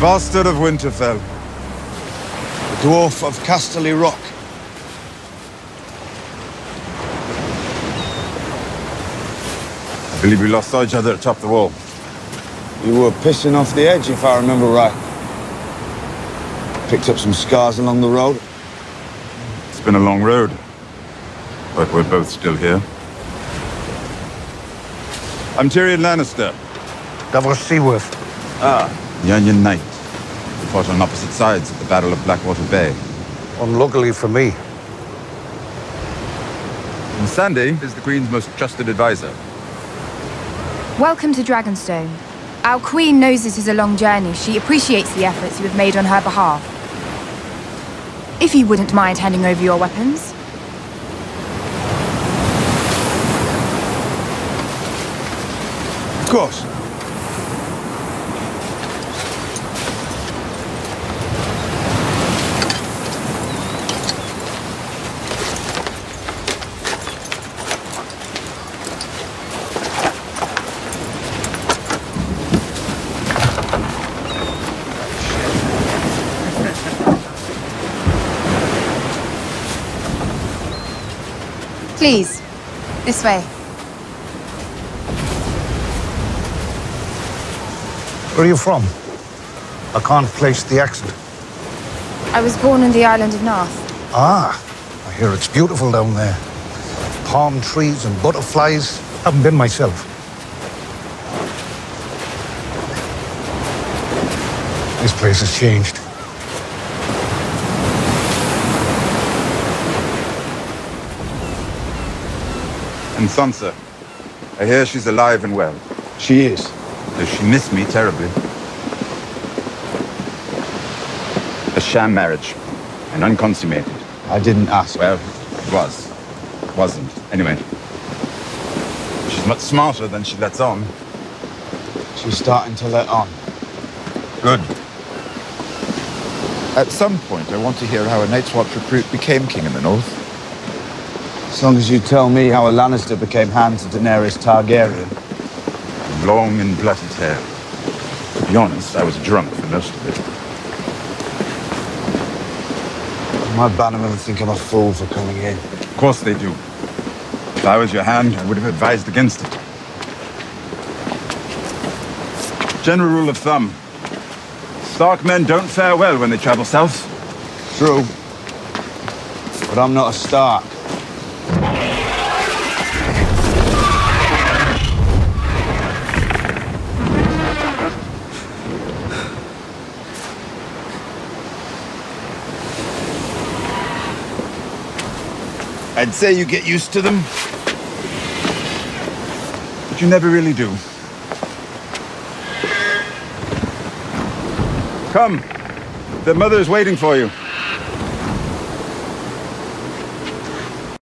Bastard of Winterfell. The dwarf of Casterly Rock. I believe we lost each other atop the wall. You were pissing off the edge, if I remember right. Picked up some scars along the road. It's been a long road. But we're both still here. I'm Tyrion Lannister. Davos Seaworth. Ah, the Onion Knight. We fought on opposite sides at the Battle of Blackwater Bay. Unluckily for me. And Sandy is the Queen's most trusted advisor. Welcome to Dragonstone. Our Queen knows this is a long journey. She appreciates the efforts you have made on her behalf. If you wouldn't mind handing over your weapons. Of course. Please, this way. Where are you from? I can't place the accent. I was born in the island of Naath. Ah, I hear it's beautiful down there. Palm trees and butterflies. Haven't been myself. This place has changed. And Sansa. I hear she's alive and well. She is. Does she miss me terribly? A sham marriage. And unconsummated. I didn't ask. Well, it was. Wasn't. Anyway. She's much smarter than she lets on. She's starting to let on. Good. At some point, I want to hear how a Night's Watch recruit became king in the North. As long as you tell me how a Lannister became hand to Daenerys Targaryen. Long and bloody tale. To be honest, I was drunk for most of it. My bannermen think I'm a fool for coming in. Of course they do. If I was your hand, I would have advised against it. General rule of thumb. Stark men don't fare well when they travel south. True. But I'm not a Stark. I'd say you get used to them. But you never really do. Come. The mother's waiting for you.